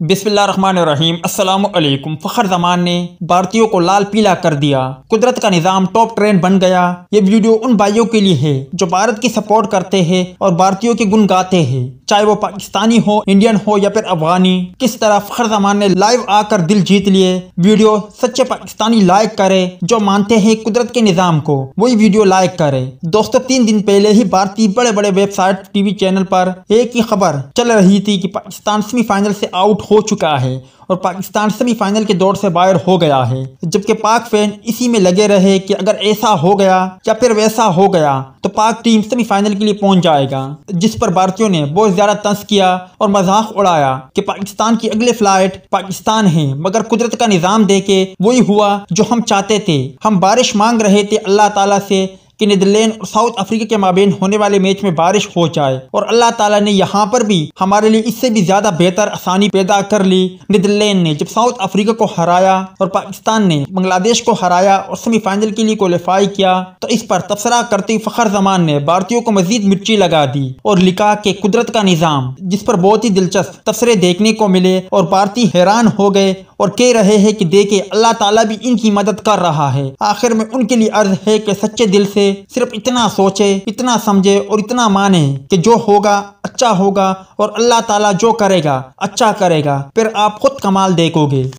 अस्सलाम वालेकुम फ़खर जमान ने भारतीयों को लाल पीला कर दिया। कुदरत का निज़ाम टॉप ट्रेंड बन गया। ये वीडियो उन भाइयों के लिए है जो भारत की सपोर्ट करते हैं और भारतीयों के गुण गाते हैं। चाहे वो पाकिस्तानी हो, इंडियन हो या फिर अफगानी, किस तरह फ़खर जमान ने लाइव आकर दिल जीत लिए, वीडियो सच्चे पाकिस्तानी लाइक करे, जो मानते हैं कुदरत के निज़ाम को, वही वीडियो लाइक करे। दोस्तों, तीन दिन पहले ही भारतीय बड़े बड़े वेबसाइट, टीवी चैनल पर एक ही खबर चल रही थी कि पाकिस्तान सेमीफाइनल से आउट हो चुका है और पाकिस्तान सेमीफाइनल के दौर से बाहर हो गया है। जबकि पाक फ़ैन इसी में लगे रहे कि अगर ऐसा हो गया या फिर वैसा हो गया तो पाक टीम सेमीफाइनल के लिए पहुँच जाएगा, जिस पर भारतीयों ने बहुत ज़्यादा तंस किया और मज़ाक उड़ाया कि पाकिस्तान की अगली फ़्लाइट पाकिस्तान है। मगर कुदरत का निज़ाम देके वही हुआ जो हम चाहते थे। हम बारिश मांग रहे थे अल्लाह ताला से कि नीदरलैंड और साउथ अफ्रीका के माबेन होने वाले मैच में बारिश हो जाए। और अल्लाह ताला ने यहाँ पर भी हमारे लिए इससे भी ज़्यादा बेहतर आसानी पैदा कर ली। नीदरलैंड ने जब साउथ अफ्रीका को हराया और पाकिस्तान ने बांग्लादेश को हराया और सेमीफाइनल के लिए क्वालिफाई किया तो इस पर तबसरा करते हुए फखर जमान ने भारतीयों को मजीद मिर्ची लगा दी और लिखा के कुदरत का निज़ाम, जिस पर बहुत ही दिलचस्प तबसरे देखने को मिले और भारतीय हैरान हो गए और कह रहे हैं कि देखे, अल्लाह ताला भी इनकी मदद कर रहा है। आखिर में उनके लिए अर्ज़ है कि सच्चे दिल से सिर्फ़ इतना सोचे, इतना समझे और इतना माने कि जो होगा अच्छा होगा और अल्लाह ताला जो करेगा अच्छा करेगा। फिर आप खुद कमाल देखोगे।